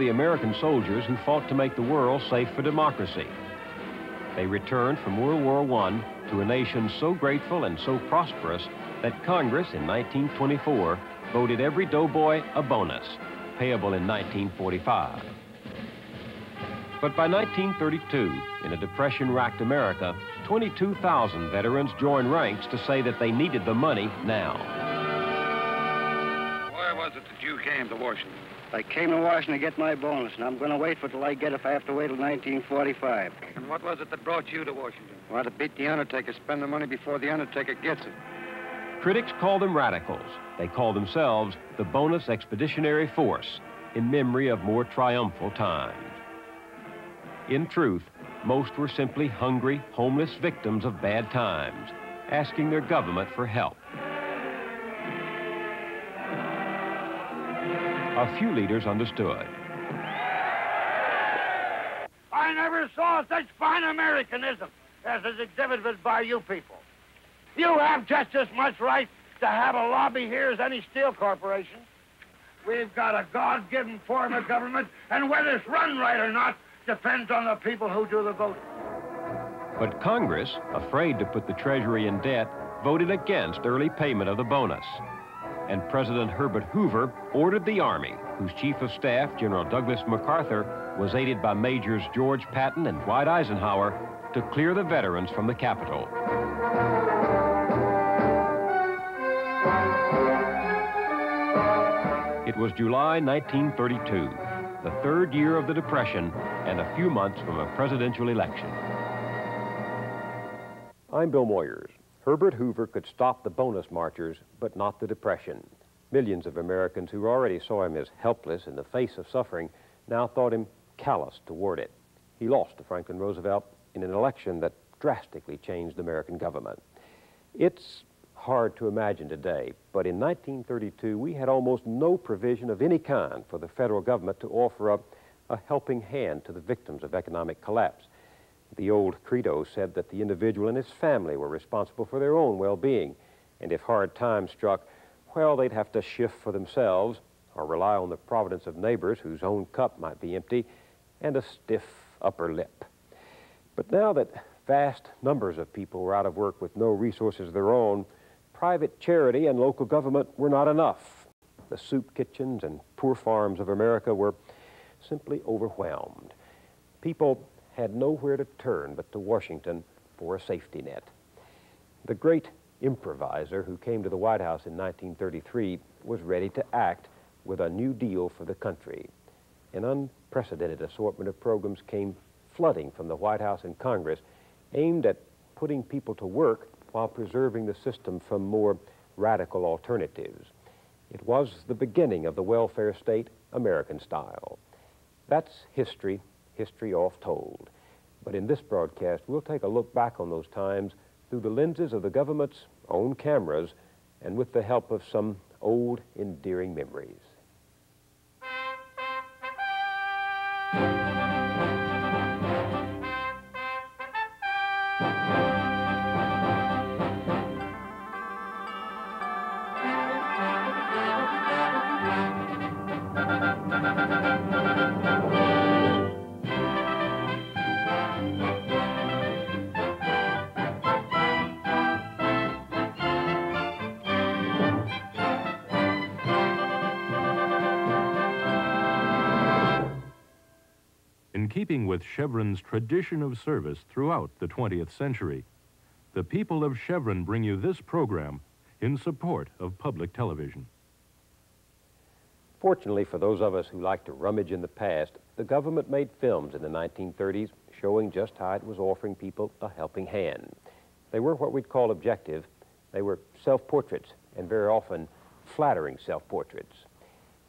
the American soldiers who fought to make the world safe for democracy. They returned from World War I to a nation so grateful and so prosperous that Congress in 1924 voted every doughboy a bonus, payable in 1945. But by 1932, in a depression-racked America, 22,000 veterans joined ranks to say that they needed the money now. Why was it that you came to Washington? I came to Washington to get my bonus, and I'm going to wait for it till I get it if I have to wait till 1945. And what was it that brought you to Washington? Want to beat the Undertaker, spend the money before the Undertaker gets it. Critics call them radicals. They call themselves the Bonus Expeditionary Force, in memory of more triumphal times. In truth, most were simply hungry, homeless victims of bad times, asking their government for help. A few leaders understood. I never saw such fine Americanism as is exhibited by you people. You have just as much right to have a lobby here as any steel corporation. We've got a God-given form of government, and whether it's run right or not depends on the people who do the voting. But Congress, afraid to put the Treasury in debt, voted against early payment of the bonus and President Herbert Hoover ordered the Army, whose Chief of Staff, General Douglas MacArthur, was aided by Majors George Patton and Dwight Eisenhower, to clear the veterans from the Capitol. It was July 1932, the third year of the Depression, and a few months from a presidential election. I'm Bill Moyers. Herbert Hoover could stop the bonus marchers, but not the Depression. Millions of Americans who already saw him as helpless in the face of suffering now thought him callous toward it. He lost to Franklin Roosevelt in an election that drastically changed American government. It's hard to imagine today, but in 1932 we had almost no provision of any kind for the federal government to offer a, a helping hand to the victims of economic collapse. The old credo said that the individual and his family were responsible for their own well-being, and if hard times struck, well, they'd have to shift for themselves or rely on the providence of neighbors whose own cup might be empty and a stiff upper lip. But now that vast numbers of people were out of work with no resources of their own, private charity and local government were not enough. The soup kitchens and poor farms of America were simply overwhelmed. People had nowhere to turn but to Washington for a safety net. The great improviser who came to the White House in 1933 was ready to act with a new deal for the country. An unprecedented assortment of programs came flooding from the White House and Congress aimed at putting people to work while preserving the system from more radical alternatives. It was the beginning of the welfare state American style. That's history history oft told. But in this broadcast, we'll take a look back on those times through the lenses of the government's own cameras and with the help of some old, endearing memories. Chevron's tradition of service throughout the 20th century. The people of Chevron bring you this program in support of public television. Fortunately for those of us who like to rummage in the past, the government made films in the 1930s showing just how it was offering people a helping hand. They were what we'd call objective. They were self-portraits, and very often flattering self-portraits.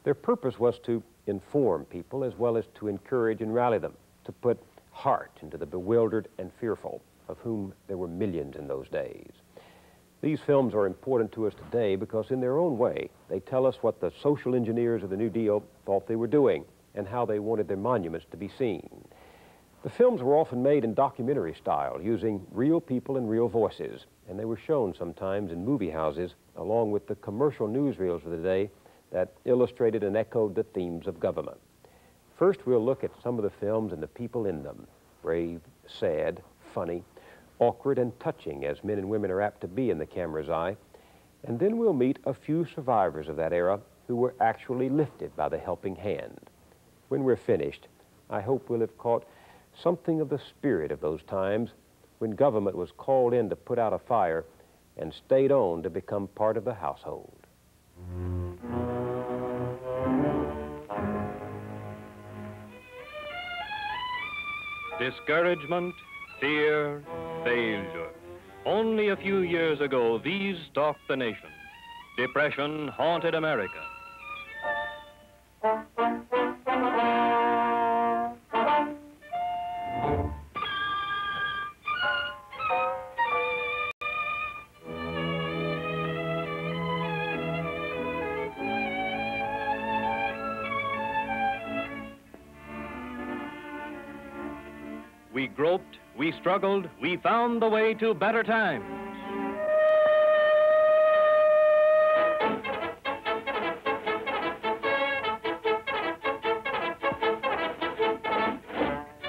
Their purpose was to inform people as well as to encourage and rally them to put heart into the bewildered and fearful, of whom there were millions in those days. These films are important to us today because in their own way, they tell us what the social engineers of the New Deal thought they were doing and how they wanted their monuments to be seen. The films were often made in documentary style, using real people and real voices, and they were shown sometimes in movie houses along with the commercial newsreels of the day that illustrated and echoed the themes of government. First, we'll look at some of the films and the people in them. Brave, sad, funny, awkward, and touching, as men and women are apt to be in the camera's eye. And then we'll meet a few survivors of that era who were actually lifted by the helping hand. When we're finished, I hope we'll have caught something of the spirit of those times when government was called in to put out a fire and stayed on to become part of the household. Discouragement, fear, failure. Only a few years ago, these stalked the nation. Depression haunted America. Struggled, we found the way to better times.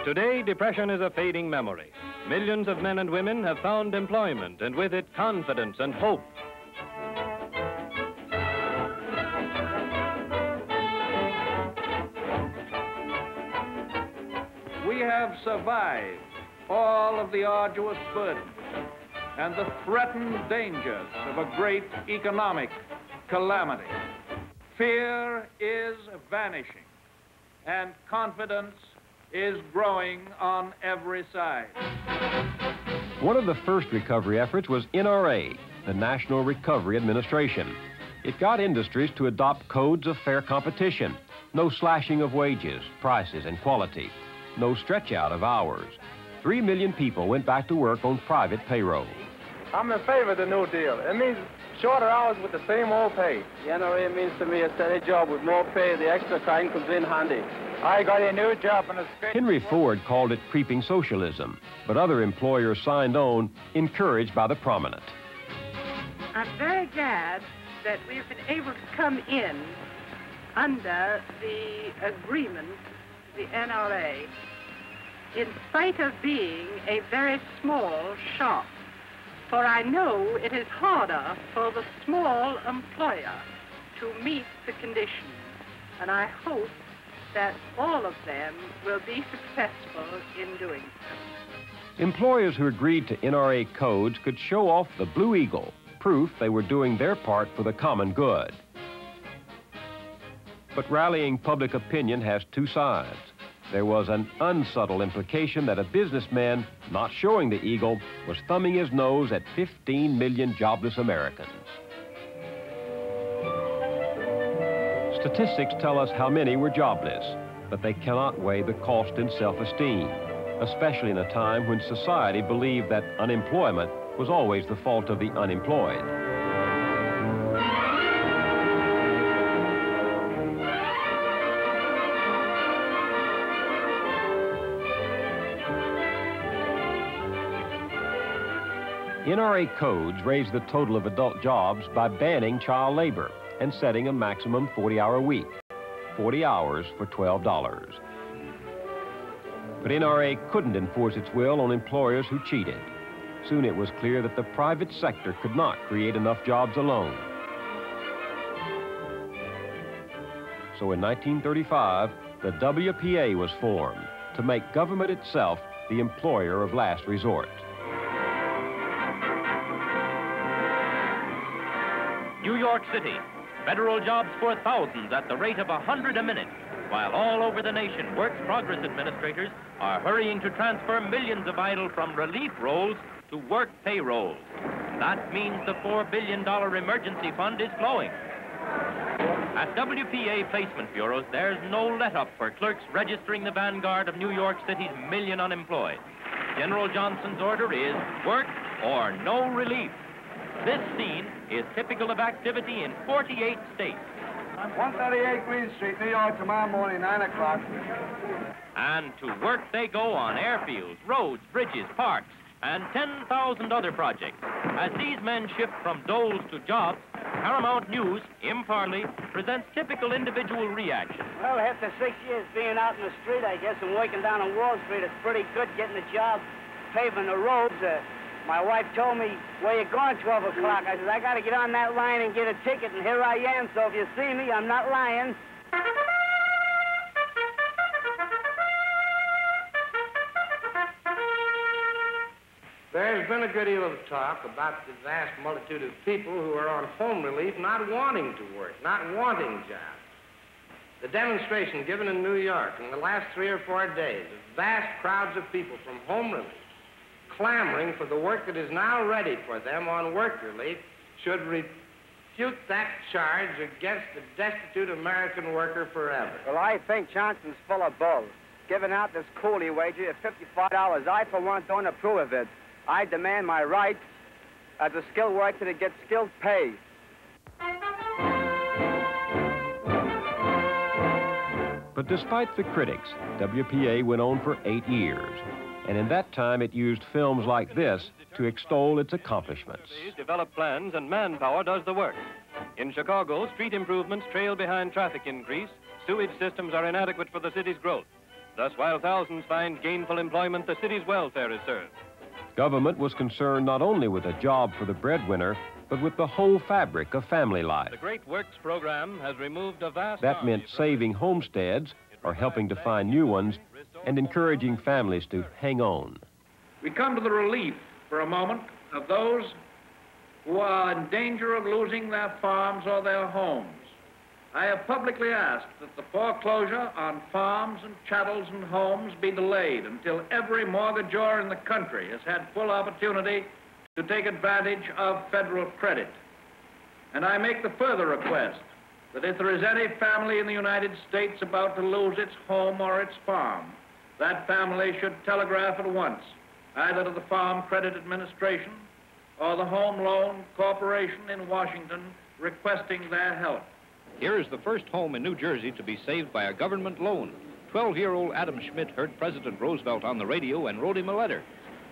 Today, depression is a fading memory. Millions of men and women have found employment, and with it, confidence and hope. We have survived all of the arduous burdens and the threatened dangers of a great economic calamity. Fear is vanishing, and confidence is growing on every side. One of the first recovery efforts was NRA, the National Recovery Administration. It got industries to adopt codes of fair competition, no slashing of wages, prices, and quality, no stretch out of hours. Three million people went back to work on private payroll. I'm in favor of the New Deal. It means shorter hours with the same old pay. The NRA means to me a steady job with more pay. The extra time comes in handy. I got a new job in a straight... Henry Ford called it creeping socialism, but other employers signed on, encouraged by the prominent. I'm very glad that we've been able to come in under the agreement, the NRA, in spite of being a very small shop. For I know it is harder for the small employer to meet the conditions. And I hope that all of them will be successful in doing so. Employers who agreed to NRA codes could show off the Blue Eagle, proof they were doing their part for the common good. But rallying public opinion has two sides. There was an unsubtle implication that a businessman not showing the eagle was thumbing his nose at 15 million jobless Americans. Statistics tell us how many were jobless, but they cannot weigh the cost in self-esteem, especially in a time when society believed that unemployment was always the fault of the unemployed. NRA codes raised the total of adult jobs by banning child labor and setting a maximum 40-hour week, 40 hours for $12. But NRA couldn't enforce its will on employers who cheated. Soon it was clear that the private sector could not create enough jobs alone. So in 1935, the WPA was formed to make government itself the employer of last resort. York City, federal jobs for thousands at the rate of a 100 a minute, while all over the nation, Works Progress administrators are hurrying to transfer millions of idle from relief rolls to work payrolls. That means the $4 billion emergency fund is flowing. At WPA placement bureaus, there's no let-up for clerks registering the vanguard of New York City's million unemployed. General Johnson's order is work or no relief. This scene is typical of activity in 48 states. 138 Green Street, New York, tomorrow morning, 9 o'clock. And to work they go on airfields, roads, bridges, parks, and 10,000 other projects. As these men shift from doles to jobs, Paramount News, impartially, presents typical individual reaction. Well, after six years being out in the street, I guess, and working down on Wall Street, it's pretty good getting a job paving the roads. Uh, my wife told me, where you're going, 12 o'clock? I said, I got to get on that line and get a ticket, and here I am. So if you see me, I'm not lying. There's been a good deal of talk about the vast multitude of people who are on home relief not wanting to work, not wanting jobs. The demonstration given in New York in the last three or four days of vast crowds of people from home relief clamoring for the work that is now ready for them on work relief should refute that charge against the destitute American worker forever. Well, I think Johnson's full of bull. Giving out this coolie wager at $55, I, for one, don't approve of it. I demand my rights as a skilled worker to get skilled pay. But despite the critics, WPA went on for eight years. And in that time, it used films like this to extol its accomplishments. Develop plans and manpower does the work. In Chicago, street improvements trail behind traffic increase. Sewage systems are inadequate for the city's growth. Thus, while thousands find gainful employment, the city's welfare is served. Government was concerned not only with a job for the breadwinner, but with the whole fabric of family life. The Great Works program has removed a vast. That meant saving homesteads or helping to find new ones and encouraging families to hang on. We come to the relief for a moment of those who are in danger of losing their farms or their homes. I have publicly asked that the foreclosure on farms and chattels and homes be delayed until every mortgagor in the country has had full opportunity to take advantage of federal credit. And I make the further request that if there is any family in the United States about to lose its home or its farm, that family should telegraph at once, either to the Farm Credit Administration or the Home Loan Corporation in Washington, requesting their help. Here is the first home in New Jersey to be saved by a government loan. 12-year-old Adam Schmidt heard President Roosevelt on the radio and wrote him a letter.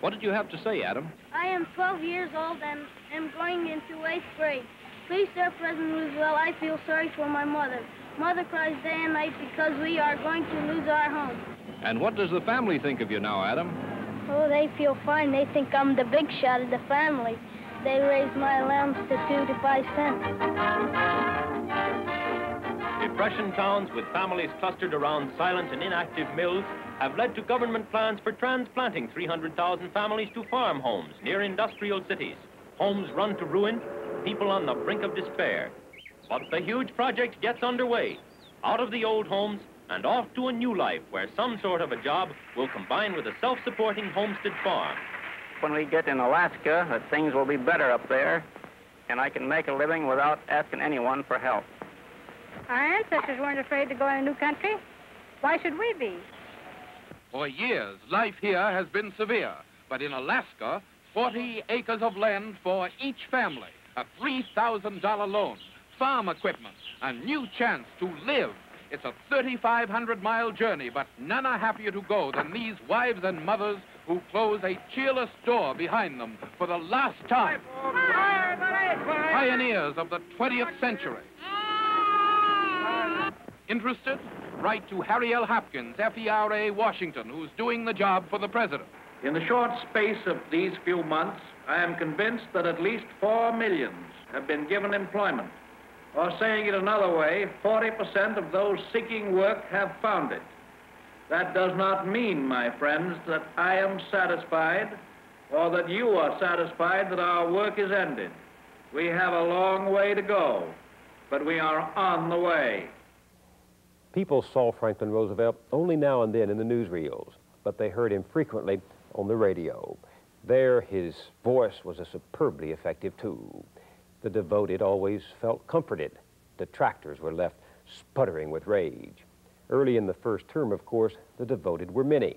What did you have to say, Adam? I am 12 years old and am going into eighth grade. Please, sir, President Roosevelt, I feel sorry for my mother. Mother cries day and night because we are going to lose our home. And what does the family think of you now, Adam? Oh, they feel fine. They think I'm the big shot of the family. They raise my allowance to two to five cents. Depression towns with families clustered around silent and inactive mills have led to government plans for transplanting 300,000 families to farm homes near industrial cities. Homes run to ruin, people on the brink of despair. But the huge project gets underway. Out of the old homes and off to a new life where some sort of a job will combine with a self-supporting homestead farm. When we get in Alaska, that things will be better up there, and I can make a living without asking anyone for help. Our ancestors weren't afraid to go in a new country. Why should we be? For years, life here has been severe. But in Alaska, 40 acres of land for each family, a $3,000 loan, farm equipment, a new chance to live. It's a 3,500 mile journey, but none are happier to go than these wives and mothers who close a cheerless door behind them for the last time. Pioneers of the 20th century. Interested? Write to Harry L. Hopkins, FERA, Washington, who's doing the job for the president. In the short space of these few months, I am convinced that at least four millions have been given employment. Or saying it another way, 40% of those seeking work have found it. That does not mean, my friends, that I am satisfied or that you are satisfied that our work is ended. We have a long way to go, but we are on the way. People saw Franklin Roosevelt only now and then in the newsreels, but they heard him frequently on the radio. There, his voice was a superbly effective tool. The devoted always felt comforted. Detractors were left sputtering with rage. Early in the first term, of course, the devoted were many.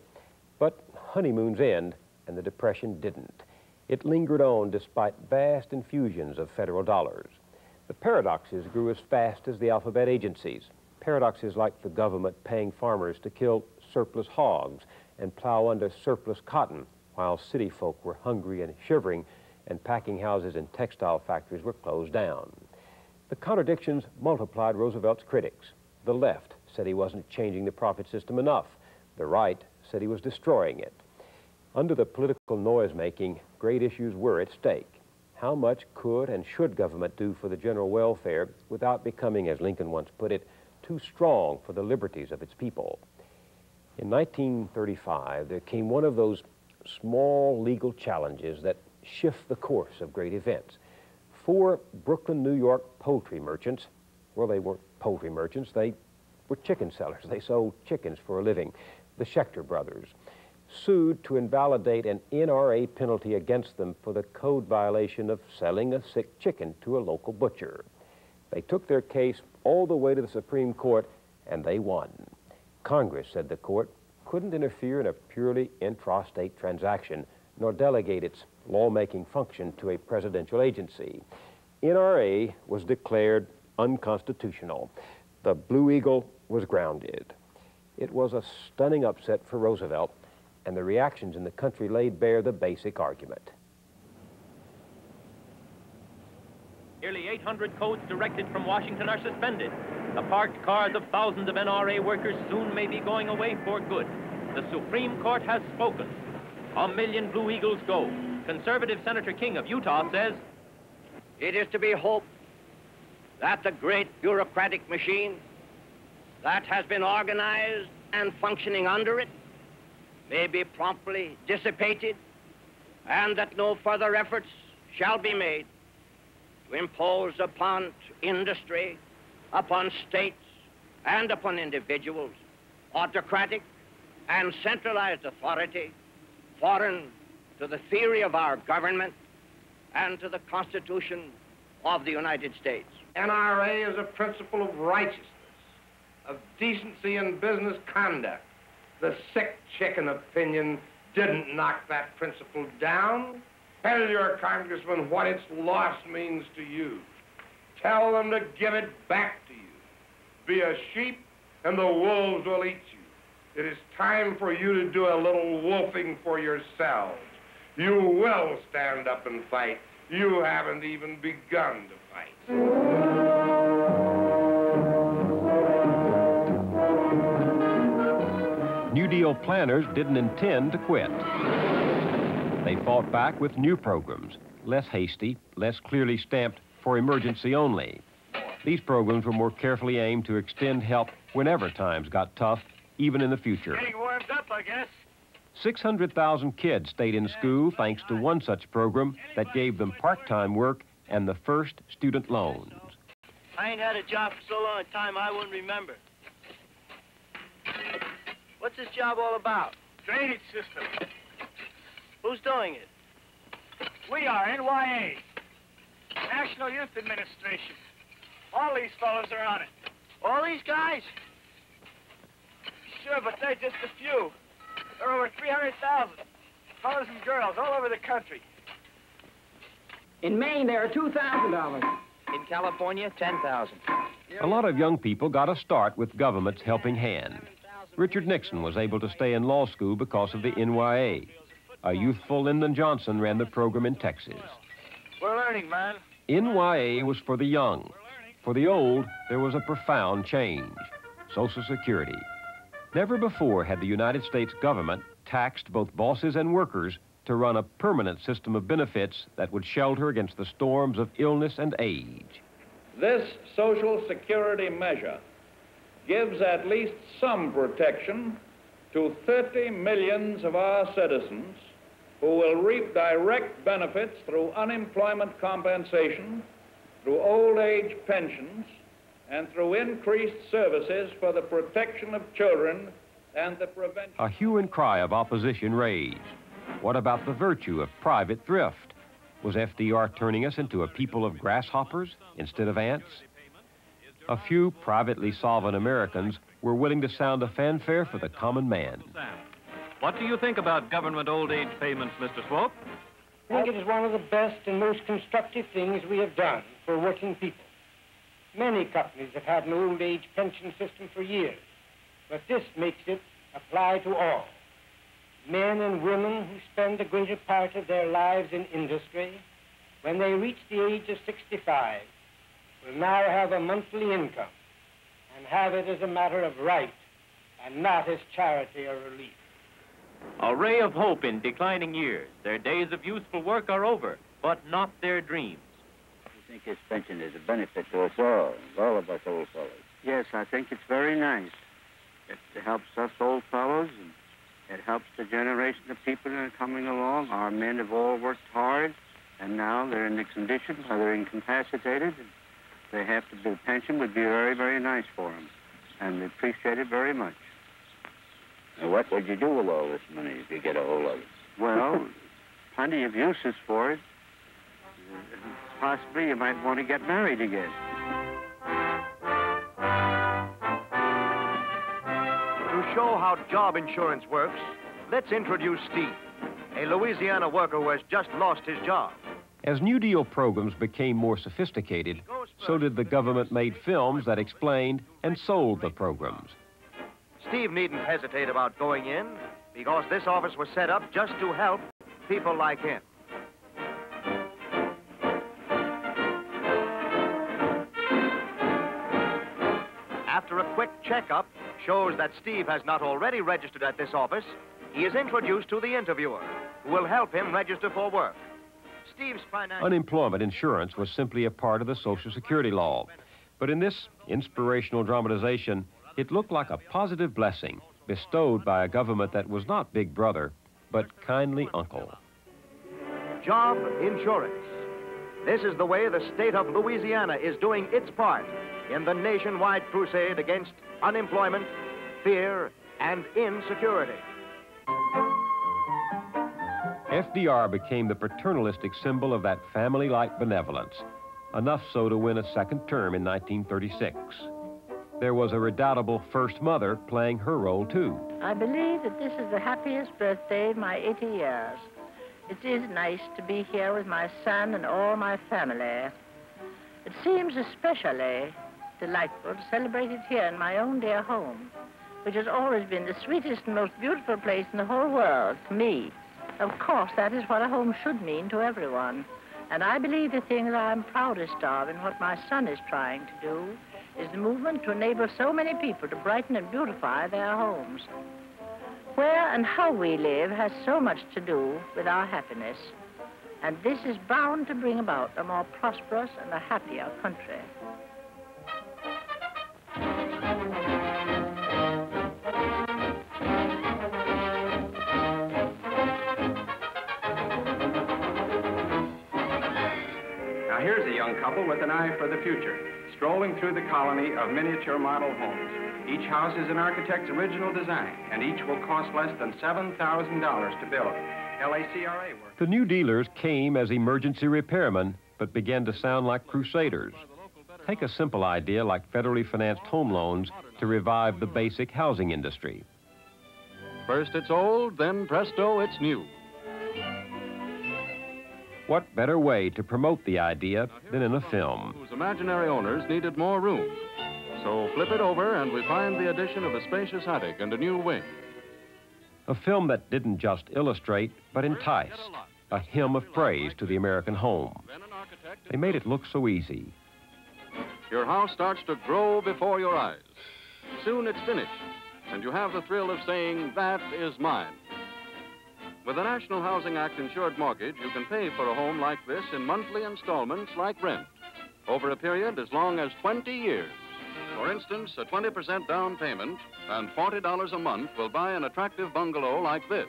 But honeymoons end, and the Depression didn't. It lingered on despite vast infusions of federal dollars. The paradoxes grew as fast as the alphabet agencies. Paradoxes like the government paying farmers to kill surplus hogs and plow under surplus cotton while city folk were hungry and shivering and packing houses and textile factories were closed down. The contradictions multiplied Roosevelt's critics. The left said he wasn't changing the profit system enough. The right said he was destroying it. Under the political noise-making, great issues were at stake. How much could and should government do for the general welfare without becoming, as Lincoln once put it, too strong for the liberties of its people? In 1935, there came one of those small legal challenges that shift the course of great events. Four Brooklyn, New York poultry merchants, well, they weren't poultry merchants, they were chicken sellers. They sold chickens for a living. The Schechter brothers sued to invalidate an NRA penalty against them for the code violation of selling a sick chicken to a local butcher. They took their case all the way to the Supreme Court, and they won. Congress, said the court, couldn't interfere in a purely intrastate transaction, nor delegate its lawmaking function to a presidential agency. NRA was declared unconstitutional. The Blue Eagle was grounded. It was a stunning upset for Roosevelt, and the reactions in the country laid bare the basic argument. Nearly 800 codes directed from Washington are suspended. The parked cars of thousands of NRA workers soon may be going away for good. The Supreme Court has spoken. A million Blue Eagles go. Conservative Senator King of Utah says, It is to be hoped that the great bureaucratic machine that has been organized and functioning under it may be promptly dissipated and that no further efforts shall be made to impose upon industry, upon states, and upon individuals autocratic and centralized authority foreign to the theory of our government and to the Constitution of the United States. NRA is a principle of righteousness, of decency and business conduct. The sick chicken opinion didn't knock that principle down. Tell your congressman what its loss means to you. Tell them to give it back. Be a sheep, and the wolves will eat you. It is time for you to do a little wolfing for yourselves. You will stand up and fight. You haven't even begun to fight. New Deal planners didn't intend to quit. They fought back with new programs, less hasty, less clearly stamped for emergency only. These programs were more carefully aimed to extend help whenever times got tough, even in the future. Getting warmed up, I guess. 600,000 kids stayed in school thanks to one such program that gave them part-time work and the first student loans. I ain't had a job for so long a time I wouldn't remember. What's this job all about? Drainage system. Who's doing it? We are NYA, National Youth Administration. All these fellows are on it. All these guys? Sure, but they're just a few. There are over 300,000 fellows and girls all over the country. In Maine, there are $2,000. In California, 10,000. A lot of young people got a start with government's helping hand. Richard Nixon was able to stay in law school because of the NYA. A youthful Lyndon Johnson ran the program in Texas. We're learning, man. NYA was for the young. For the old, there was a profound change Social Security. Never before had the United States government taxed both bosses and workers to run a permanent system of benefits that would shelter against the storms of illness and age. This Social Security measure gives at least some protection to 30 millions of our citizens who will reap direct benefits through unemployment compensation, through old age pensions, and through increased services for the protection of children and the prevention. A hue and cry of opposition raised. What about the virtue of private thrift? Was FDR turning us into a people of grasshoppers instead of ants? A few privately solvent Americans were willing to sound a fanfare for the common man. What do you think about government old age payments, Mr. Swope? I think it is one of the best and most constructive things we have done for working people. Many companies have had an old age pension system for years, but this makes it apply to all. Men and women who spend the greater part of their lives in industry, when they reach the age of 65, will now have a monthly income and have it as a matter of right and not as charity or relief. A ray of hope in declining years. Their days of useful work are over, but not their dreams. I think this pension is a benefit to us all, all of us old fellows. Yes, I think it's very nice. It helps us old fellows, and it helps the generation of people that are coming along. Our men have all worked hard, and now they're in the condition where they're incapacitated. And they have to, the pension would be very, very nice for them, and we appreciate it very much. Now, what would you do with all this money if you get a hold of it? Well, plenty of uses for it. Possibly you might want to get married again. To show how job insurance works, let's introduce Steve, a Louisiana worker who has just lost his job. As New Deal programs became more sophisticated, so did the government made films that explained and sold the programs. Steve needn't hesitate about going in because this office was set up just to help people like him. Quick checkup shows that Steve has not already registered at this office, he is introduced to the interviewer, who will help him register for work. Steve's financial... Unemployment insurance was simply a part of the Social Security law. But in this inspirational dramatization, it looked like a positive blessing bestowed by a government that was not Big Brother, but kindly uncle. Job insurance. This is the way the state of Louisiana is doing its part in the nationwide crusade against unemployment, fear, and insecurity. FDR became the paternalistic symbol of that family like benevolence, enough so to win a second term in 1936. There was a redoubtable first mother playing her role, too. I believe that this is the happiest birthday of my 80 years. It is nice to be here with my son and all my family. It seems especially delightful to celebrate it here in my own dear home, which has always been the sweetest and most beautiful place in the whole world to me. Of course, that is what a home should mean to everyone. And I believe the things I'm proudest of and what my son is trying to do is the movement to enable so many people to brighten and beautify their homes. Where and how we live has so much to do with our happiness, and this is bound to bring about a more prosperous and a happier country. Young couple with an eye for the future, strolling through the colony of miniature model homes. Each house is an architect's original design, and each will cost less than $7,000 to build. LACRA work. The new dealers came as emergency repairmen, but began to sound like crusaders. Take a simple idea like federally financed home loans to revive the basic housing industry. First it's old, then presto, it's new. What better way to promote the idea than in a film? Whose imaginary owners needed more room. So flip it over and we find the addition of a spacious attic and a new wing. A film that didn't just illustrate, but entice. A hymn of praise to the American home. They made it look so easy. Your house starts to grow before your eyes. Soon it's finished, and you have the thrill of saying, That is mine. With the National Housing Act insured mortgage, you can pay for a home like this in monthly installments like rent over a period as long as 20 years. For instance, a 20% down payment and $40 a month will buy an attractive bungalow like this.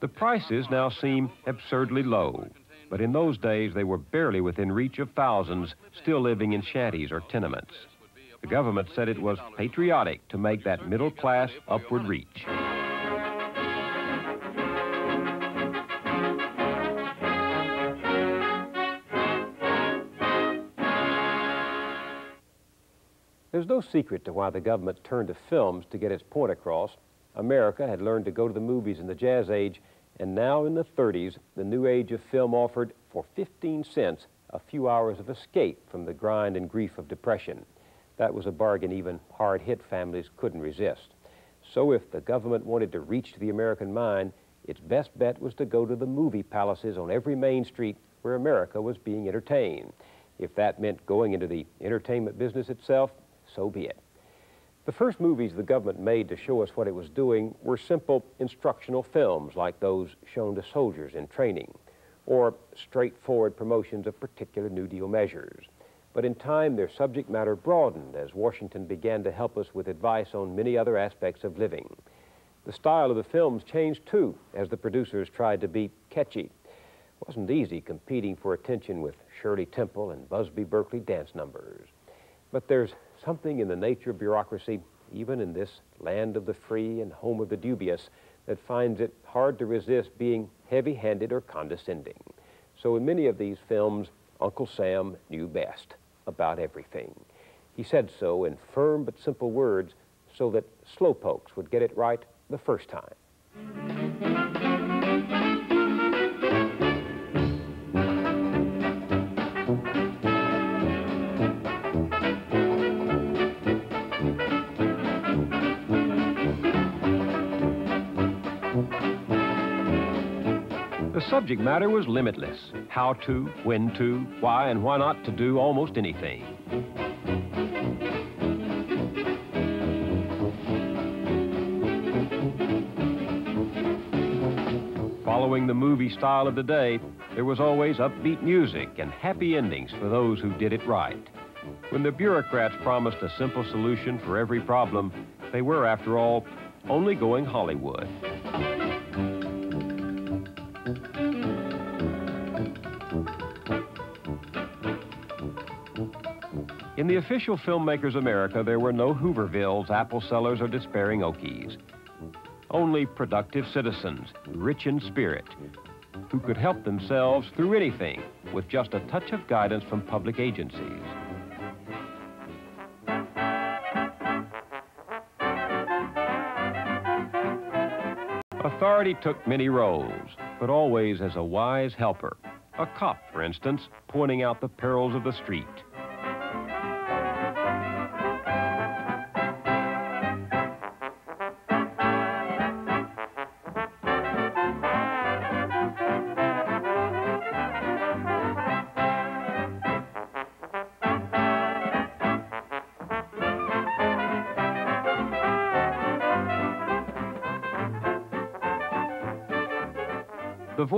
The prices now seem absurdly low, but in those days they were barely within reach of thousands still living in shanties or tenements. The government said it was patriotic to make that middle class upward reach. There's no secret to why the government turned to films to get its point across. America had learned to go to the movies in the jazz age, and now in the 30s, the new age of film offered, for 15 cents, a few hours of escape from the grind and grief of depression. That was a bargain even hard-hit families couldn't resist. So if the government wanted to reach the American mind, its best bet was to go to the movie palaces on every main street where America was being entertained. If that meant going into the entertainment business itself, so be it. The first movies the government made to show us what it was doing were simple instructional films like those shown to soldiers in training, or straightforward promotions of particular New Deal measures. But in time, their subject matter broadened as Washington began to help us with advice on many other aspects of living. The style of the films changed too as the producers tried to be catchy. It wasn't easy competing for attention with Shirley Temple and Busby Berkeley dance numbers. But there's something in the nature of bureaucracy, even in this land of the free and home of the dubious, that finds it hard to resist being heavy handed or condescending. So in many of these films, Uncle Sam knew best about everything. He said so in firm but simple words so that slowpokes would get it right the first time. The subject matter was limitless. How to, when to, why and why not to do almost anything. Following the movie style of the day, there was always upbeat music and happy endings for those who did it right. When the bureaucrats promised a simple solution for every problem, they were, after all, only going Hollywood. In the official Filmmakers America, there were no Hoovervilles, apple sellers, or despairing Okies. Only productive citizens, rich in spirit, who could help themselves through anything with just a touch of guidance from public agencies. Authority took many roles, but always as a wise helper. A cop, for instance, pointing out the perils of the street.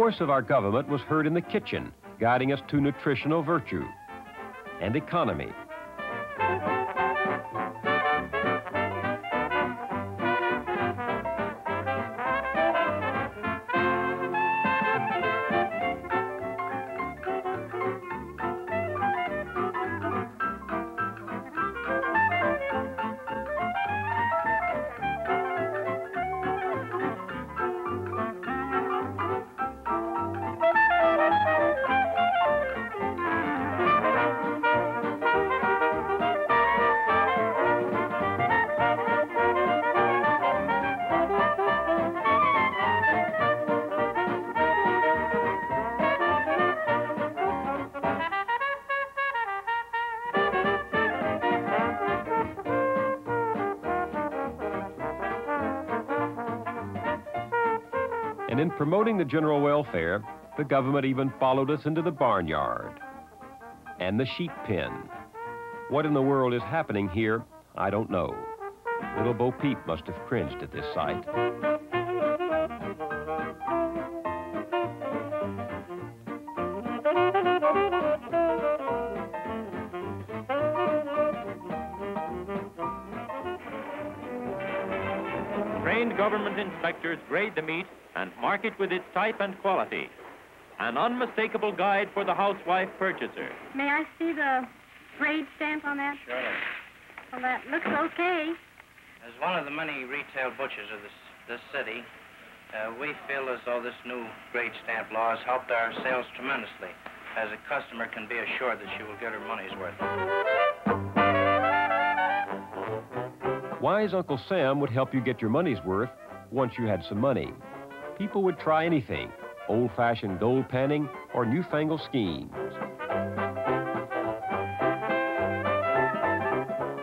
Voice of our government was heard in the kitchen, guiding us to nutritional virtue and economy. Promoting the general welfare, the government even followed us into the barnyard and the sheep pen. What in the world is happening here, I don't know. Little Bo Peep must have cringed at this sight. Trained government inspectors grade the meat and mark it with its type and quality. An unmistakable guide for the housewife purchaser. May I see the grade stamp on that? Sure. Well, that looks okay. As one of the many retail butchers of this, this city, uh, we feel as though this new grade stamp law has helped our sales tremendously, as a customer can be assured that she will get her money's worth. Wise Uncle Sam would help you get your money's worth once you had some money. People would try anything old fashioned gold panning or newfangled schemes.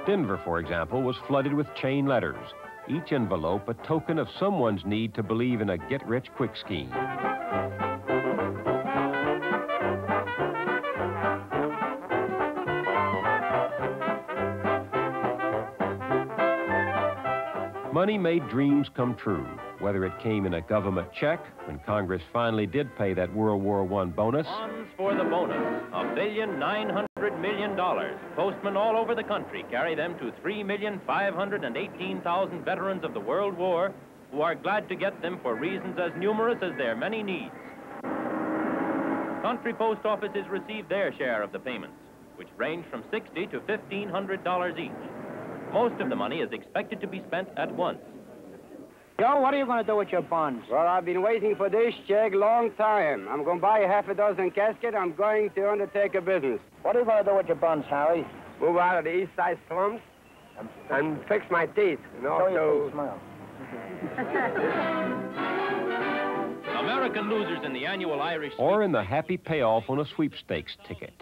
Denver, for example, was flooded with chain letters, each envelope a token of someone's need to believe in a get rich quick scheme. Money made dreams come true, whether it came in a government check when Congress finally did pay that World War I bonus. Bonds for the bonus. A billion nine hundred million dollars. Postmen all over the country carry them to three million five hundred and eighteen thousand veterans of the World War who are glad to get them for reasons as numerous as their many needs. Country post offices receive their share of the payments, which range from sixty to fifteen hundred dollars each. Most of the money is expected to be spent at once. Joe, what are you going to do with your bonds? Well, I've been waiting for this check long time. I'm going to buy half a dozen caskets. I'm going to undertake a business. What are you going to do with your bonds, Harry? Move out of the east side slums and fix my teeth. And Show your smile. American losers in the annual Irish Or in the happy payoff on a sweepstakes ticket.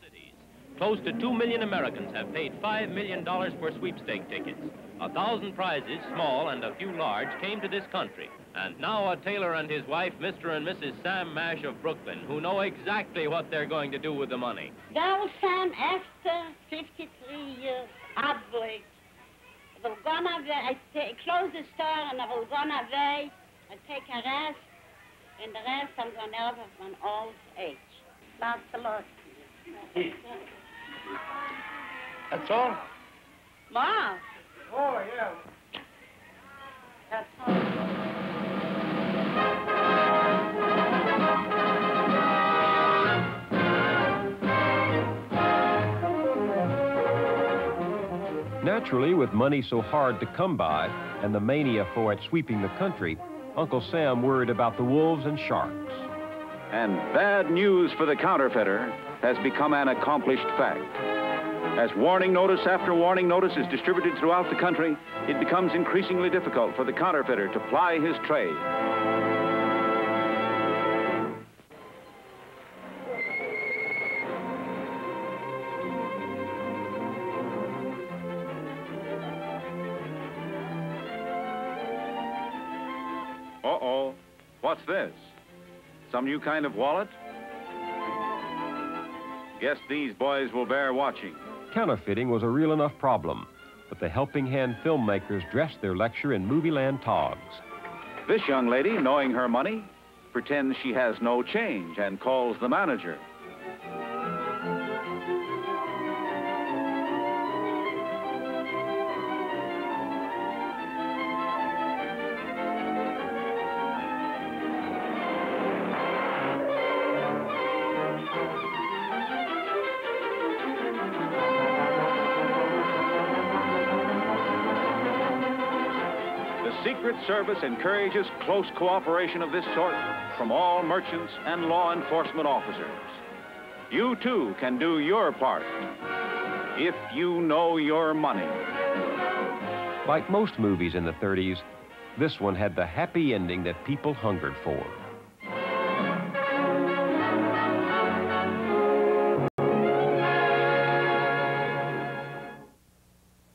Close to two million Americans have paid five million dollars for sweepstake tickets. A thousand prizes, small and a few large, came to this country. And now a tailor and his wife, Mr. and Mrs. Sam Mash of Brooklyn, who know exactly what they're going to do with the money. Now, Sam, after 53 years outbreak, we're gonna I ta- close the store and I will run away and take a rest, and the rest I'm gonna have of my old age. Lots a lot. That's all? Ma, Oh, yeah. that's all. Naturally, with money so hard to come by and the mania for it sweeping the country, Uncle Sam worried about the wolves and sharks. And bad news for the counterfeiter has become an accomplished fact. As warning notice after warning notice is distributed throughout the country, it becomes increasingly difficult for the counterfeiter to ply his trade. Uh-oh. What's this? Some new kind of wallet? Guess these boys will bear watching. Counterfeiting was a real enough problem, but the helping hand filmmakers dressed their lecture in movieland togs. This young lady, knowing her money, pretends she has no change and calls the manager. Secret Service encourages close cooperation of this sort from all merchants and law enforcement officers. You too can do your part if you know your money. Like most movies in the 30s, this one had the happy ending that people hungered for.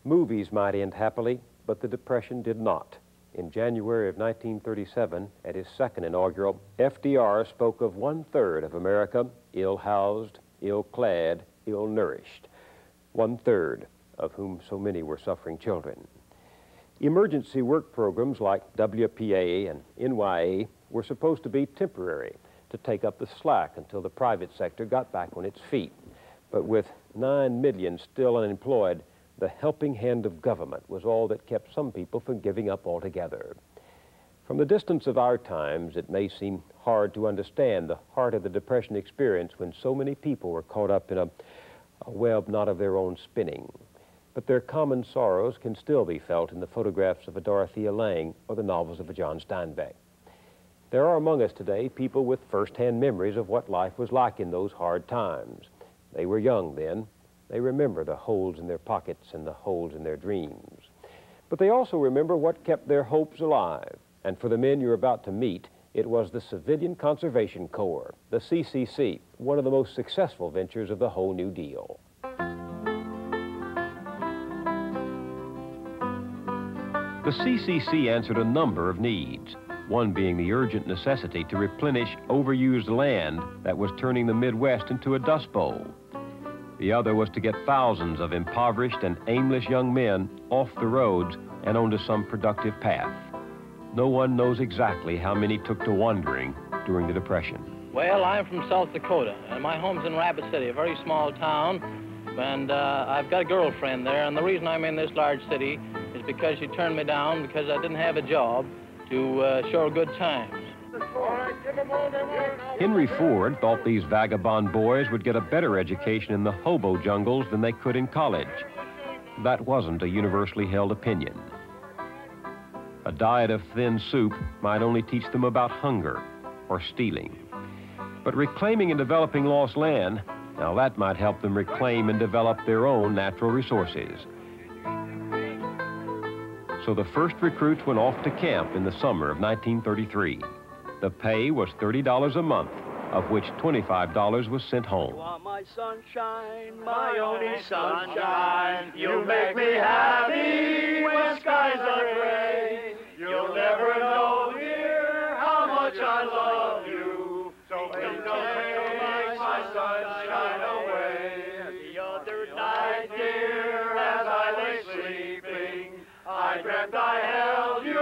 Movies might end happily, but the Depression did not. In January of 1937, at his second inaugural, FDR spoke of one third of America ill housed, ill clad, ill nourished. One third of whom so many were suffering children. Emergency work programs like WPA and NYA were supposed to be temporary to take up the slack until the private sector got back on its feet. But with 9 million still unemployed, the helping hand of government was all that kept some people from giving up altogether. From the distance of our times, it may seem hard to understand the heart of the Depression experience when so many people were caught up in a, a web not of their own spinning. But their common sorrows can still be felt in the photographs of a Dorothea Lange or the novels of a John Steinbeck. There are among us today people with first-hand memories of what life was like in those hard times. They were young then. They remember the holes in their pockets and the holes in their dreams. But they also remember what kept their hopes alive. And for the men you're about to meet, it was the Civilian Conservation Corps, the CCC, one of the most successful ventures of the whole New Deal. The CCC answered a number of needs, one being the urgent necessity to replenish overused land that was turning the Midwest into a dust bowl. The other was to get thousands of impoverished and aimless young men off the roads and onto some productive path. No one knows exactly how many took to wandering during the Depression. Well, I'm from South Dakota, and my home's in Rapid City, a very small town. And uh, I've got a girlfriend there, and the reason I'm in this large city is because she turned me down because I didn't have a job to uh, show her good times. Henry Ford thought these vagabond boys would get a better education in the hobo jungles than they could in college. That wasn't a universally held opinion. A diet of thin soup might only teach them about hunger or stealing. But reclaiming and developing lost land, now that might help them reclaim and develop their own natural resources. So the first recruits went off to camp in the summer of 1933. The pay was $30 a month, of which $25 was sent home. my sunshine, my only sunshine. You make me happy when skies are gray. You'll never know, dear, how much I love you. So please don't take my sunshine away. The other night, dear, as I lay sleeping, I dreamt I held you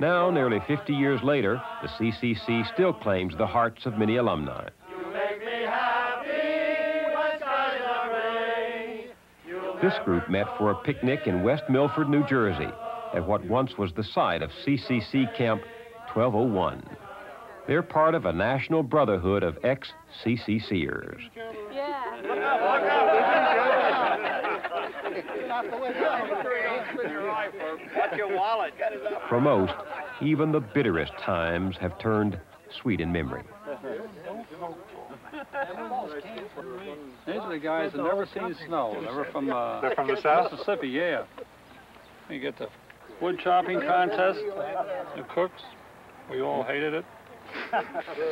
Now, nearly 50 years later, the CCC still claims the hearts of many alumni. Make me happy when skies are gray. This group met for a picnic in West Milford, New Jersey, at what once was the site of CCC Camp 1201. They're part of a national brotherhood of ex-CCCers. For most, even the bitterest times have turned sweet in memory. These are the guys that never seen snow. They were from, uh, They're from the South? Mississippi, yeah. You get the wood chopping contest, the cooks. We all hated it.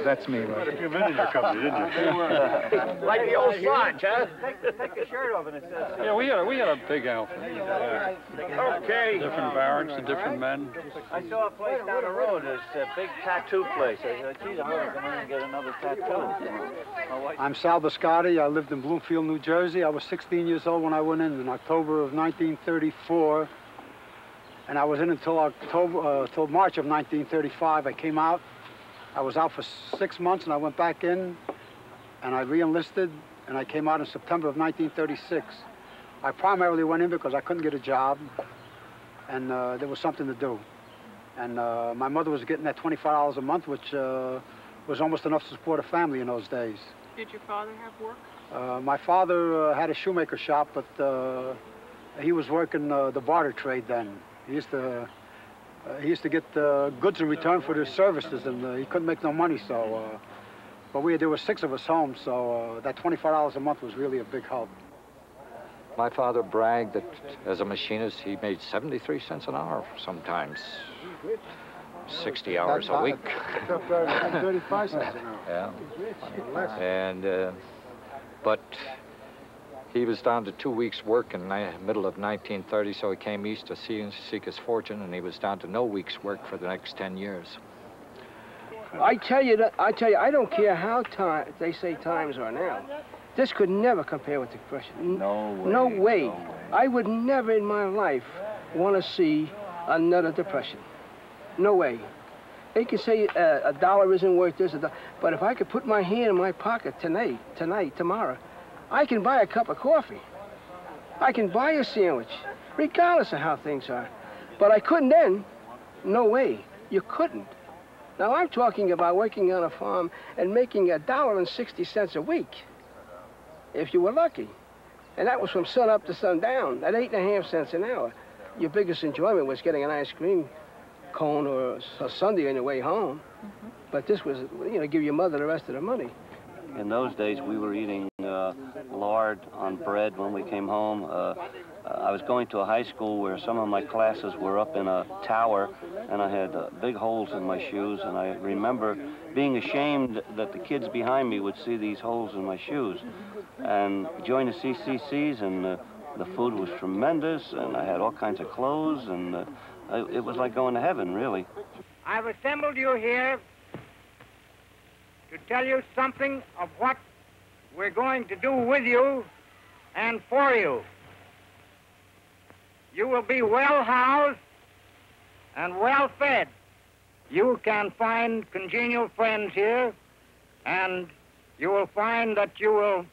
That's me, right? You invented your company, didn't you? Like the old Sarge, huh? Take, take your shirt off and it says. Yeah, we had a, we had a big outfit. Okay. Different barracks and different men. I saw a place down the road, this uh, big tattoo place. I said, geez, I'm going to come in and get another tattoo. I'm Sal Biscotti. I lived in Bloomfield, New Jersey. I was 16 years old when I went in in October of 1934. And I was in until October, uh, until March of 1935. I came out. I was out for six months and I went back in and I re-enlisted and I came out in September of 1936. I primarily went in because I couldn't get a job and uh, there was something to do. And uh, my mother was getting that $25 a month, which uh, was almost enough to support a family in those days. Did your father have work? Uh, my father uh, had a shoemaker shop, but uh, he was working uh, the barter trade then. He used to uh, he used to get uh, goods in return for his services, and uh, he couldn't make no money. So, uh, but we there were six of us home, so uh, that twenty-five dollars a month was really a big help. My father bragged that as a machinist he made 73 cents an hour sometimes. 60 hours a week. Thirty-five cents an hour. Yeah. And, uh, but he was down to two weeks' work in the middle of 1930, so he came east to see, seek his fortune, and he was down to no week's work for the next 10 years. I tell you that I tell you I don't care how time they say times are now. This could never compare with the Depression. No way. No way. I would never in my life want to see another Depression. No way. They can say uh, a dollar isn't worth this, a do- but if I could put my hand in my pocket tonight, tonight, tomorrow, I can buy a cup of coffee. I can buy a sandwich, regardless of how things are. But I couldn't then. No way. You couldn't. Now, I'm talking about working on a farm and making a dollar and 60 cents a week, if you were lucky. And that was from sun up to sundown, at eight and a half cents an hour. Your biggest enjoyment was getting an ice cream cone or a sundae on your way home. Mm-hmm. But this was, you know, give your mother the rest of the money. In those days, we were eating uh, lard on bread when we came home. Uh, I was going to a high school where some of my classes were up in a tower, and I had uh, big holes in my shoes. And I remember being ashamed that the kids behind me would see these holes in my shoes. And joined the CCCs, and uh, the food was tremendous, and I had all kinds of clothes, and uh, it was like going to heaven, really. I've assembled you here to tell you something of what we're going to do with you and for you. You will be well housed and well fed. You can find congenial friends here, and you will find that you will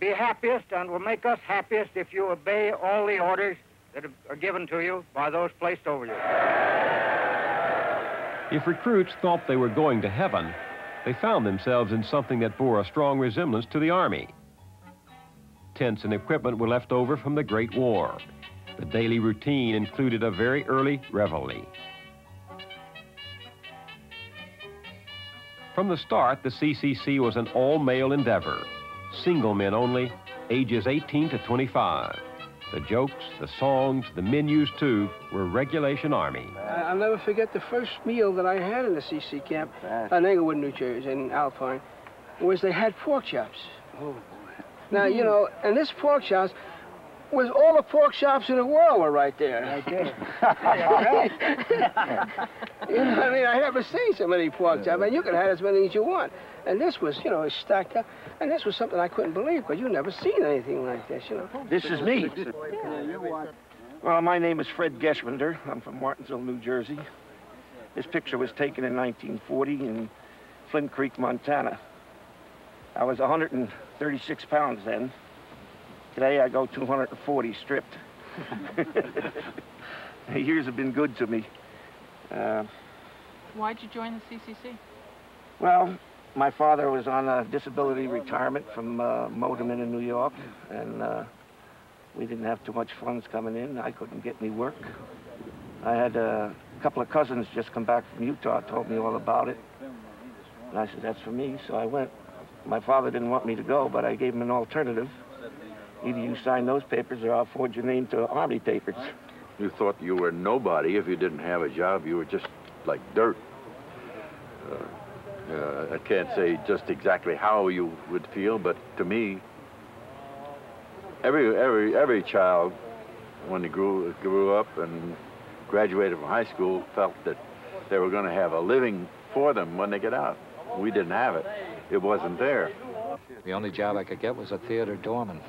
be happiest and will make us happiest if you obey all the orders that are given to you by those placed over you. If recruits thought they were going to heaven, they found themselves in something that bore a strong resemblance to the Army. Tents and equipment were left over from the Great War. The daily routine included a very early reveille. From the start, the CCC was an all-male endeavor. Single men only, ages 18 to 25. The jokes, the songs, the menus, too, were regulation Army. I'll never forget the first meal that I had in the CC camp in Englewood, New Jersey, in Alpine, was they had pork chops. Oh, boy. Now, you know, and this pork chops, was all the pork shops in the world were right there. Right there. you know, I mean, I never seen so many pork chops. I mean, you could have as many as you want. And this was, you know, stacked up. And this was something I couldn't believe because you never seen anything like this, you know. This is me. Well, my name is Fred Geschwinder. I'm from Martinsville, New Jersey. This picture was taken in 1940 in Flint Creek, Montana. I was 136 pounds then. Today I go 240 stripped. the years have been good to me. Uh, Why'd you join the CCC? well, my father was on a disability retirement from uh, Motorman in New York, and uh, we didn't have too much funds coming in. I couldn't get any work. I had uh, a couple of cousins just come back from Utah, told me all about it. And I said, that's for me, so I went. My father didn't want me to go, but I gave him an alternative. Either you sign those papers or I'll forge your name to Army papers. You thought you were nobody if you didn't have a job. You were just like dirt. Uh, uh, I can't say just exactly how you would feel, but to me, every every every child, when they grew grew up and graduated from high school, felt that they were going to have a living for them when they get out. We didn't have it. It wasn't there. The only job I could get was a theater doorman.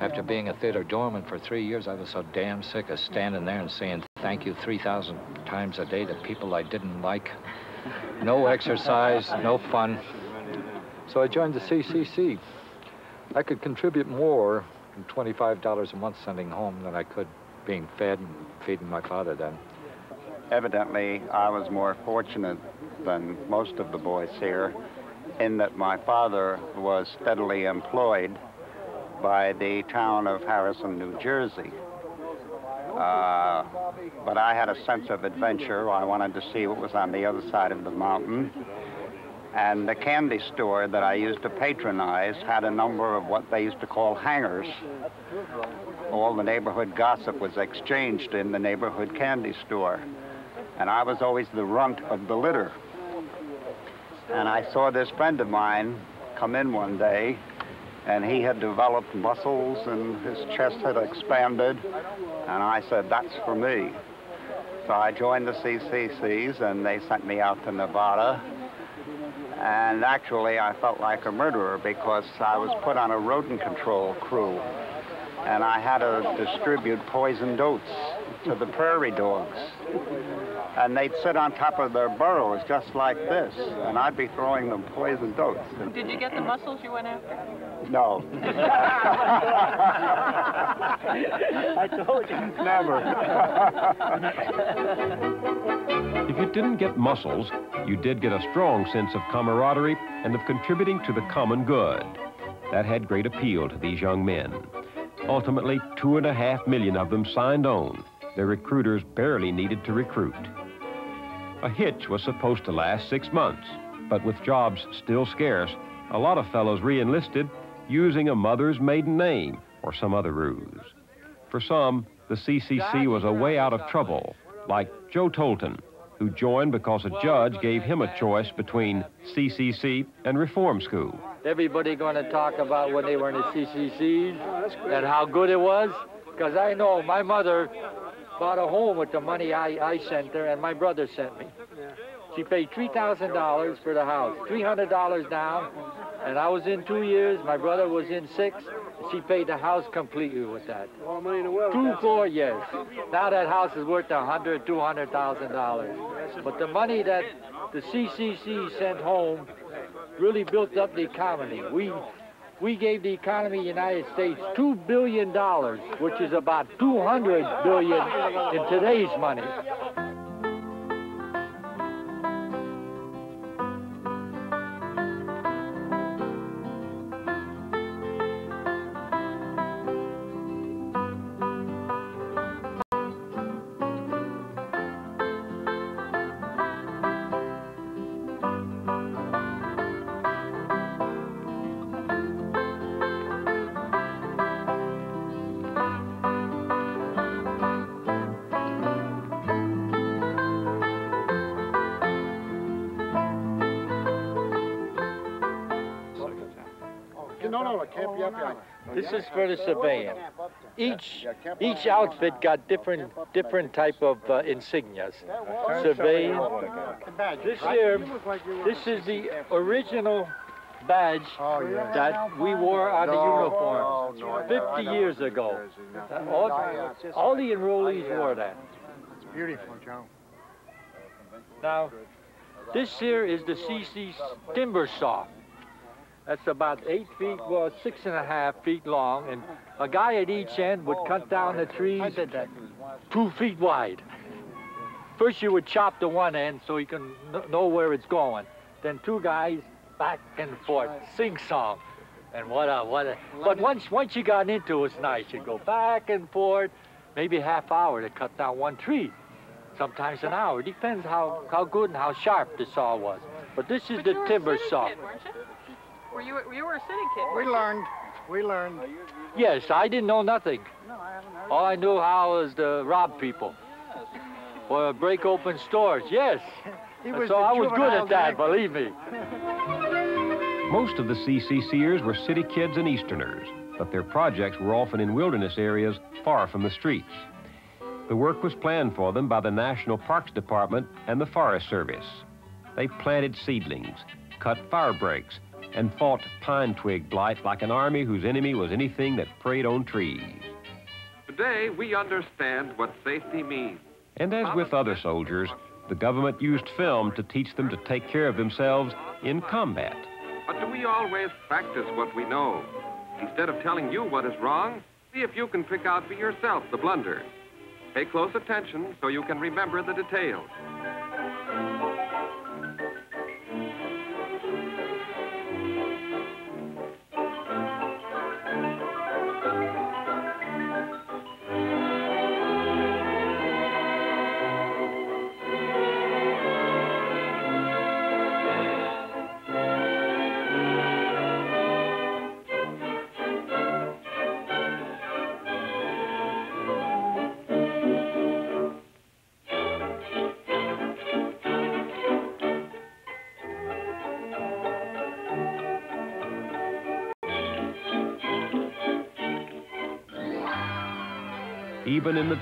After being a theater doorman for three years, I was so damn sick of standing there and saying thank you 3,000 times a day to people I didn't like. No exercise, no fun. So I joined the CCC. I could contribute more than $25 a month sending home than I could being fed and feeding my father then. Evidently, I was more fortunate than most of the boys here in that my father was steadily employed by the town of Harrison, New Jersey. Uh, but I had a sense of adventure. I wanted to see what was on the other side of the mountain. And the candy store that I used to patronize had a number of what they used to call hangers. All the neighborhood gossip was exchanged in the neighborhood candy store. And I was always the runt of the litter. And I saw this friend of mine come in one day, and he had developed muscles and his chest had expanded. And I said, that's for me. So I joined the CCCs, and they sent me out to Nevada. And actually, I felt like a murderer because I was put on a rodent control crew. And I had to distribute poisoned oats to the prairie dogs. And they'd sit on top of their burrows just like this, and I'd be throwing them poisoned oats. Did you get the mussels you went after? No. I told you. Never. If you didn't get muscles, you did get a strong sense of camaraderie and of contributing to the common good. That had great appeal to these young men. Ultimately, two and a half million of them signed on. Their recruiters barely needed to recruit. A hitch was supposed to last six months, but with jobs still scarce, a lot of fellows re-enlisted using a mother's maiden name or some other ruse. For some, the CCC was a way out of trouble, like Joe Tolton, who joined because a judge gave him a choice between CCC and reform school. Everybody going to talk about when they were in the CCCs and how good it was? Because I know my mother bought a home with the money I, I sent her and my brother sent me. She paid $3,000 for the house, $300 down, and I was in two years, my brother was in six. She paid the house completely with that. All money in the world. Two, four years. Now that house is worth a hundred, two hundred thousand dollars. But the money that the CCC sent home really built up the economy. We we gave the economy of the United States two billion dollars, which is about two hundred billion in today's money. This is for the civilian. Each each outfit got different different type of uh, insignias. Civilian. This here, this is the original badge that we wore on the uniform 50 years ago. Uh, All, all the enrollees wore that. It's beautiful, Joe. Now, this here is the CC timber saw. That's about eight feet, well, six and a half feet long, and a guy at each end would cut down the trees two feet wide. First, you would chop the one end so you can know where it's going. Then two guys back and forth, sing song, and what a what a. But once once you got into it, it's nice. You'd go back and forth, maybe a half hour to cut down one tree. Sometimes an hour. Depends how how good and how sharp the saw was. But this is But the you were a timber saw. Kid? Were you, you were a city kid? We learned. We learned. Yes, I didn't know nothing. No, I haven't heard. All I knew how was to rob people or break open stores. Yes. He was so I was good at that, delinquent. believe me. Most of the CCCers were city kids and Easterners, but their projects were often in wilderness areas far from the streets. The work was planned for them by the National Parks Department and the Forest Service. They planted seedlings, cut fire breaks, and fought pine twig blight like an army whose enemy was anything that preyed on trees. Today, we understand what safety means. And as with other soldiers, the government used film to teach them to take care of themselves in combat. But do we always practice what we know? Instead of telling you what is wrong, see if you can pick out for yourself the blunder. Pay close attention so you can remember the details.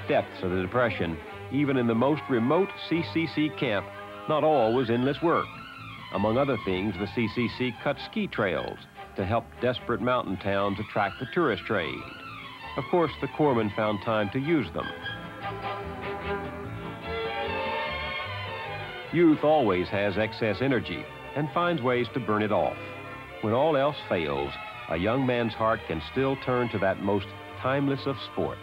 Depths of the Depression, even in the most remote CCC camp, not all was endless work. Among other things, the CCC cut ski trails to help desperate mountain towns attract the tourist trade. Of course, the corpsmen found time to use them. Youth always has excess energy and finds ways to burn it off. When all else fails, a young man's heart can still turn to that most timeless of sports.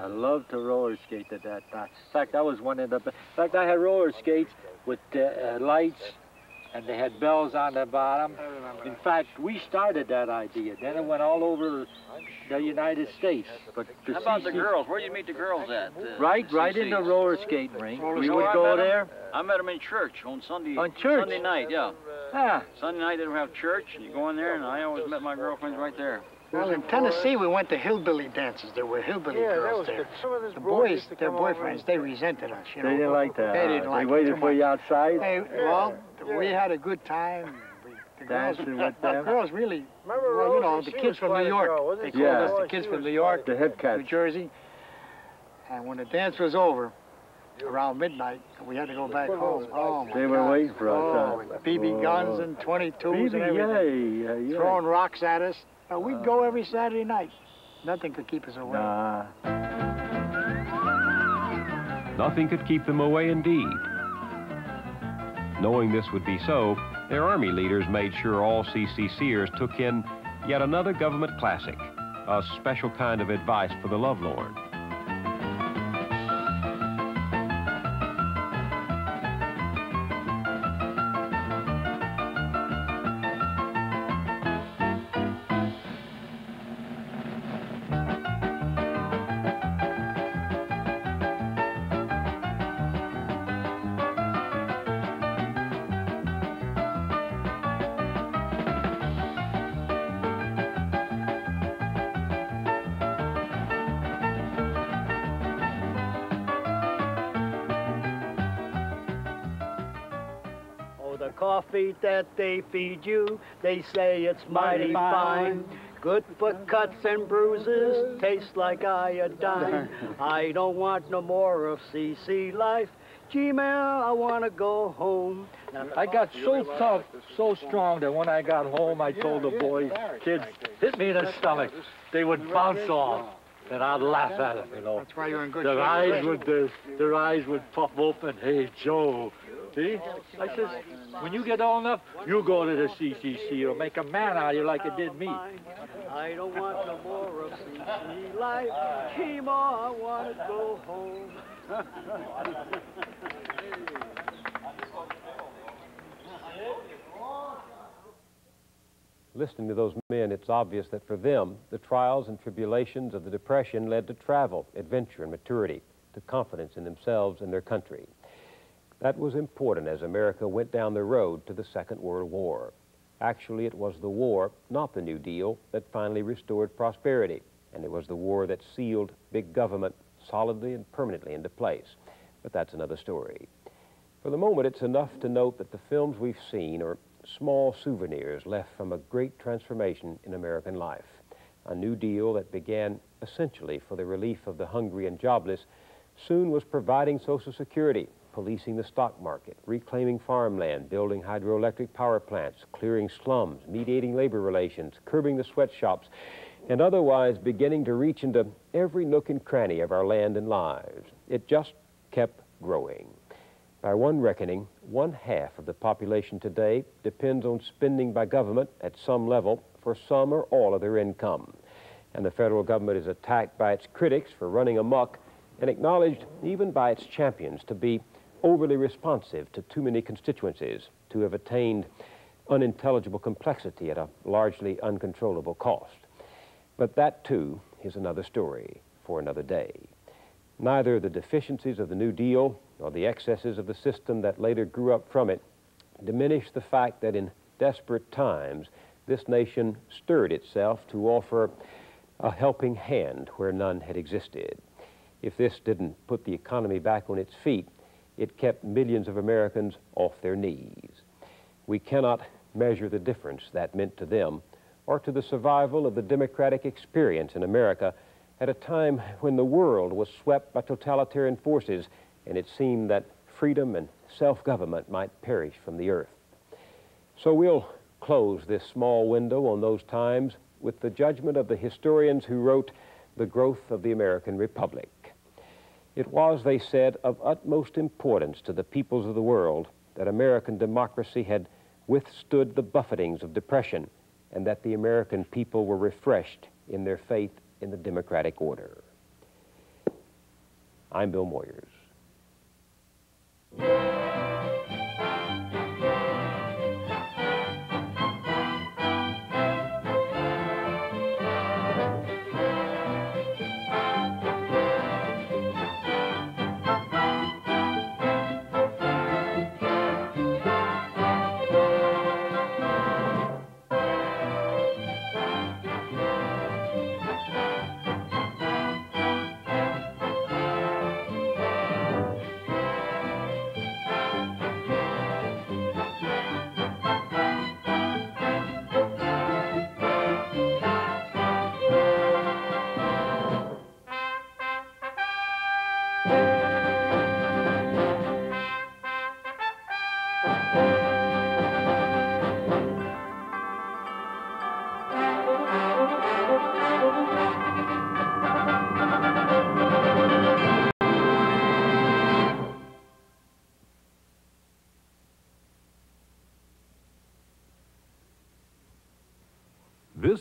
I love to roller skate at that time. In fact, I was one of the. In fact, I had roller skates with uh, uh, lights, and they had bells on the bottom. In fact, we started that idea. Then it went all over the United States. But the How about the girls? Where do you meet the girls at? Uh, Right, right in the roller skating rink. Oh, We would met go 'em. there. I met them in church on Sunday. On church? Sunday night, yeah. Ah, Sunday night they don't have church, and you go in there, and I always met my girlfriends right there. Well, in Tennessee, we went to hillbilly dances. There were hillbilly Yeah, girls was there. good. Some of The boys boys, used their boyfriends, they resented us. You They know. didn't like that, They didn't They like it waited for you outside? They, well, we had a good time. We, the girls, Dancing with them? The girls really, Remember well, you know, the kids from New York. girl, they called Yeah. us the kids from New York, the hip cats. New Jersey. And when the dance was over, around midnight, we had to go back home. Oh, my They were God. waiting for us, Oh, huh? BB guns and 22s BB, and everything. yeah, yeah. Throwing rocks at us. Uh, we'd go every Saturday night. Nothing could keep us away. Nah. Nothing could keep them away indeed. Knowing this would be so, their Army leaders made sure all CCCers took in yet another government classic, a special kind of advice for the lovelorn. The coffee that they feed you, they say it's mighty fine. Good for cuts and bruises, tastes like iodine. I don't want no more of CC life. Gmail, I want to go home. I got so tough, so strong that when I got home, I told the boys, kids, hit me in the stomach. They would bounce off, and I'd laugh at them, you know. That's why you're in good Their shape. eyes would, their, their eyes would puff open. Hey, Joe. See? I says, when you get old enough, you go to the CCC. It'll make a man out of you like it did me. I don't want no more of CC life. Chemo, I want to go home. Listening to those men, it's obvious that for them, the trials and tribulations of the Depression led to travel, adventure, and maturity, to confidence in themselves and their country. That was important as America went down the road to the Second World War. Actually, it was the war, not the New Deal, that finally restored prosperity, and it was the war that sealed big government solidly and permanently into place. But that's another story. For the moment, it's enough to note that the films we've seen are small souvenirs left from a great transformation in American life. A New Deal that began essentially for the relief of the hungry and jobless soon was providing Social Security, policing the stock market, reclaiming farmland, building hydroelectric power plants, clearing slums, mediating labor relations, curbing the sweatshops, and otherwise beginning to reach into every nook and cranny of our land and lives. It just kept growing. By one reckoning, one half of the population today depends on spending by government at some level for some or all of their income. And the federal government is attacked by its critics for running amok and acknowledged even by its champions to be overly responsive to too many constituencies, to have attained unintelligible complexity at a largely uncontrollable cost. But that, too, is another story for another day. Neither the deficiencies of the New Deal nor the excesses of the system that later grew up from it diminish the fact that in desperate times this nation stirred itself to offer a helping hand where none had existed. If this didn't put the economy back on its feet, it kept millions of Americans off their knees. We cannot measure the difference that meant to them or to the survival of the democratic experience in America at a time when the world was swept by totalitarian forces and it seemed that freedom and self-government might perish from the earth. So we'll close this small window on those times with the judgment of the historians who wrote The Growth of the American Republic. It was, they said, of utmost importance to the peoples of the world that American democracy had withstood the buffetings of depression and that the American people were refreshed in their faith in the democratic order. I'm Bill Moyers.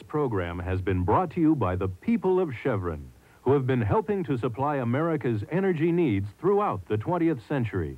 Program has been brought to you by the people of Chevron, who have been helping to supply America's energy needs throughout the 20th century.